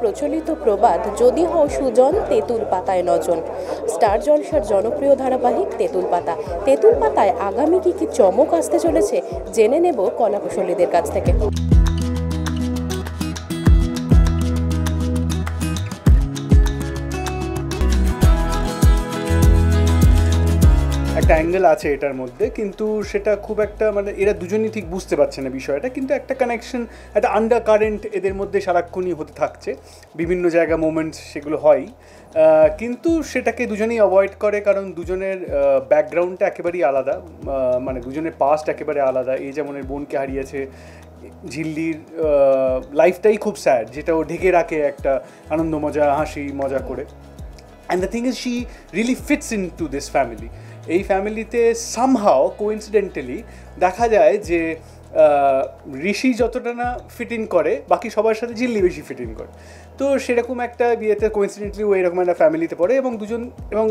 প্রচলিত প্রবাদ যদি হও সুজন তেঁতুল পাতায় নজন। স্টার জলসার জনপ্রিয় ধারাবাহিক তেঁতুল পাতা। তেঁতুল পাতায় আগামী কি কি চমক আসতে চলেছে, জেনে নেব কলা কুশলীদের কাছ থেকে। একটা অ্যাঙ্গেল আছে এটার মধ্যে কিন্তু সেটা খুব একটা মানে এরা দুজনই ঠিক বুঝতে পারছে না বিষয়টা কিন্তু একটা কানেকশন একটা আন্ডার কারেন্ট এদের মধ্যে সারাক্ষণই হতে থাকছে বিভিন্ন জায়গা মোমেন্টস সেগুলো আহ, কিন্তু সেটাকে দুজনেই অ্যাভয়েড করে কারণ দুজনের ব্যাকগ্রাউন্ডটা একেবারেই আলাদা মানে দুজনের পাস্ট একেবারে আলাদা এই যেমন এর বোনকে হারিয়েছে ঝিল্লির লাইফটাই খুব স্যাড যেটা ও ঢেকে রাখে একটা আনন্দ মজা হাসি মজা করে। And the thing is she really fits into this family এই ফ্যামিলিতে সামহাও কোইন্সিডেন্টালি দেখা যায় যে ঋষি যতটা না ফিট ইন করে, বাকি সবার সাথে ঝিল্লি বেশি ফিট ইন করে। তো সেরকম একটা বিয়েতে কোইন্সিডেন্টলি ও এরকম একটা ফ্যামিলিতে পড়ে এবং দুজন, এবং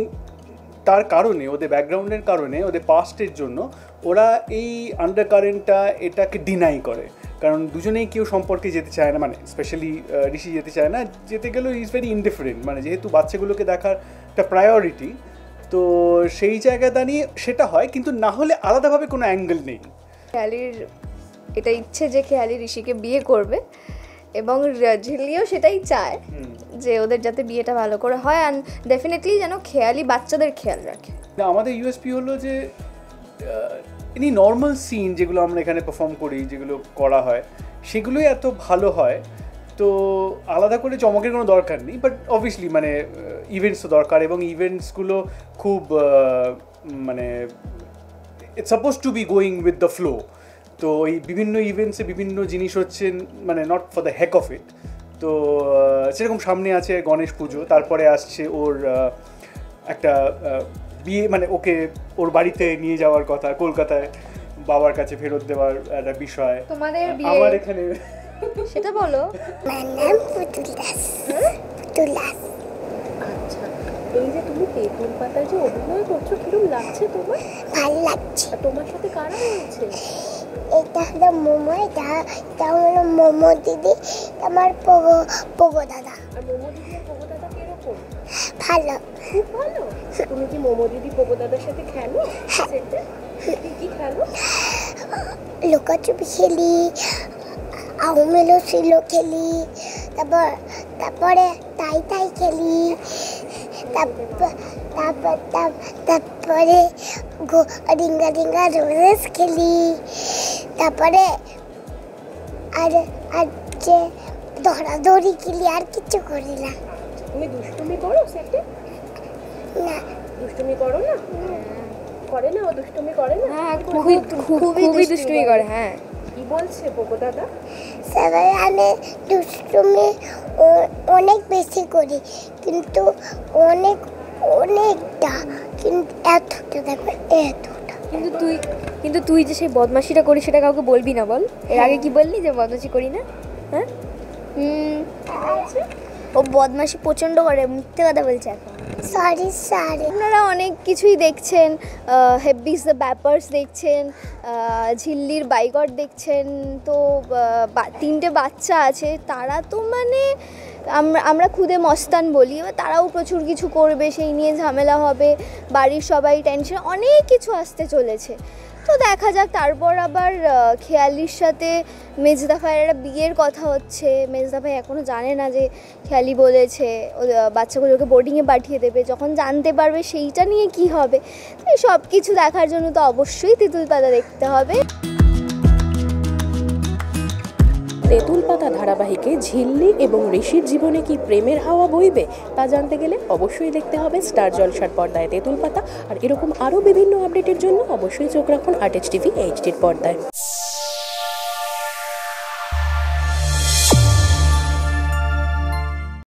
তার কারণে, ওদের ব্যাকগ্রাউন্ডের কারণে, ওদের পাস্টের জন্য ওরা এই আন্ডার কারেন্টটা এটাকে ডিনাই করে। কারণ দুজনেই কেউ সম্পর্কে যেতে চায় না মানে স্পেশালি ঋষি যেতে চায় না, যেতে গেলেও ইজ ভেরি ইনডিফারেন্ট মানে যেহেতু বাচ্চাগুলোকে দেখার একটা প্রায়োরিটি তো সেই জায়গায় দাঁড়িয়ে সেটা হয় কিন্তু না হলে আলাদাভাবে কোনো অ্যাঙ্গেল নেই। খেয়ালির এটা ইচ্ছে যে খেয়ালি ঋষিকে বিয়ে করবে এবং ঝিল্লিও সেটাই চায় যে ওদের যাতে বিয়েটা ভালো করে হয় অ্যান্ড ডেফিনেটলি যেন খেয়ালি বাচ্চাদের খেয়াল রাখে। আমাদের ইউএসপি হলো যে এনি নর্মাল সিন যেগুলো আমরা এখানে পারফর্ম করি যেগুলো করা হয় সেগুলোই এত ভালো হয় তো আলাদা করে চমকের কোনো দরকার নেই বাট অবভিয়াসলি মানে ইভেন্টস তো দরকার এবং ইভেন্টসগুলো খুব মানে it's supposed to be going with the flow তো এই বিভিন্ন ইভেন্টসে বিভিন্ন জিনিস হচ্ছে মানে not for the heck of it তো সেরকম সামনে আছে গণেশ পুজো তারপরে আসছে ওর একটা বিয়ে মানে ওকে ওর বাড়িতে নিয়ে যাওয়ার কথা কলকাতায় বাবার কাছে ফেরত দেওয়ার একটা বিষয়। আমার এখানে সেটা বলো। আমার নাম পুতুল দাস পুতুল দাস আচ্ছা এই যে তুমি তেঁতুল পাতায় যে অভিনয় করছ কীরকম লাগছে তোমার? ভালো লাগছে। আর তোমার সাথে কারা রয়েছে? এটা হলো মোমো এটা এটা হলো মোমো দিদি আমার পোগো পোগো দাদা। আর মোমো দিদি আর পোগো দাদা কীরকম? ভালো। খুব ভালো? তুমি কি মোমো দিদি পোগো দাদার সাথে খেলো? সেটা কি কি খেলো? লুকাচুপি খেলি আউমেলো ছিল খেলি তারপর তারপরে তাই তাই খেলি তারপর তারপর তারপরে রিঙ্গা রিঙ্গা রোজেস খেলি তারপরে আর আর যে দৌড়াদৌড়ি খেলি আর কিছু করি না। তুমি দুষ্টুমি করো সেটে? না। দুষ্টুমি করো না? করে না ও দুষ্টুমি করে না? হ্যাঁ খুবই খুবই দুষ্টুমি করে। হ্যাঁ। কি বলছে পোগো দাদা? সবাই আমি দুষ্টুমি অনেক বেশি করি কিন্তু অনেক অনেকটা কিন্তু এতটা দেখো এতটা। কিন্তু তুই কিন্তু তুই যে সেই বদমাশিটা করিস সেটা কাউকে বলবি না বল? এর আগে কি বললি যে বদমাশি করি না? হ্যাঁ? ও বদমাশি প্রচণ্ড করে মিথ্যে কথা বলছে এখন। সরি সরি আপনারা অনেক কিছুই দেখছেন হেব্বিস দ্য ব্যাপার্স দেখছেন ঝিল্লির বাইগট দেখছেন, তো তিনটে বাচ্চা আছে, তারা তো মানে আমরা আমরা খুদে মস্তান বলি, এবার তারাও প্রচুর কিছু করবে, সেই নিয়ে ঝামেলা হবে, বাড়ির সবাই টেনশন অনেক কিছু আসতে চলেছে। তো দেখা যাক তারপর আবার খেয়ালির সাথে মেজদা ভাইয়ের একটা বিয়ের কথা হচ্ছে। মেজদা ভাই এখনও জানে না যে খেয়ালি বলেছে ও, বাচ্চাগুলোকে বোর্ডিংয়ে পাঠিয়ে দেবে যখন জানতে পারবে সেইটা নিয়ে কি হবে। সব কিছু দেখার জন্য তো অবশ্যই তেঁতুল পাতা দেখতে হবে। তেঁতুল পাতা ধারাবাহিকে ঝিল্লি এবং ঋষির জীবনে কি প্রেমের হাওয়া বইবে তা জানতে গেলে অবশ্যই দেখতে হবে স্টার জলসার পর্দায় তেঁতুল পাতা। আর এরকম আরও বিভিন্ন আপডেটের জন্য অবশ্যই চোখ রাখুন আর্টেস টিভি, এইচডির পর্দায়।